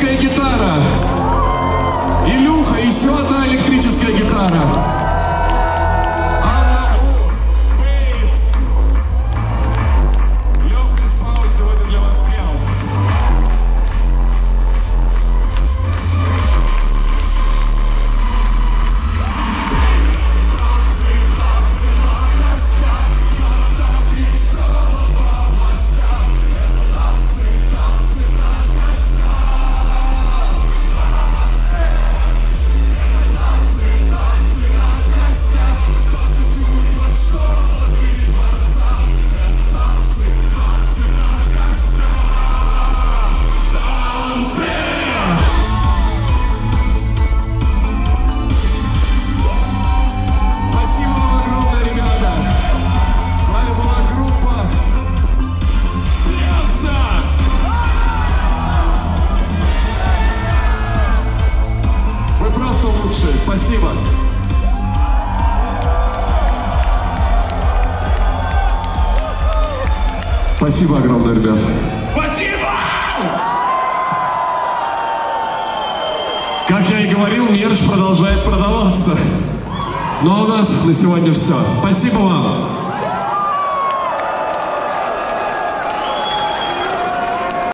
Let's it Спасибо огромное, ребят. Спасибо! Как я и говорил, мерч продолжает продаваться. А у нас на сегодня все. Спасибо вам.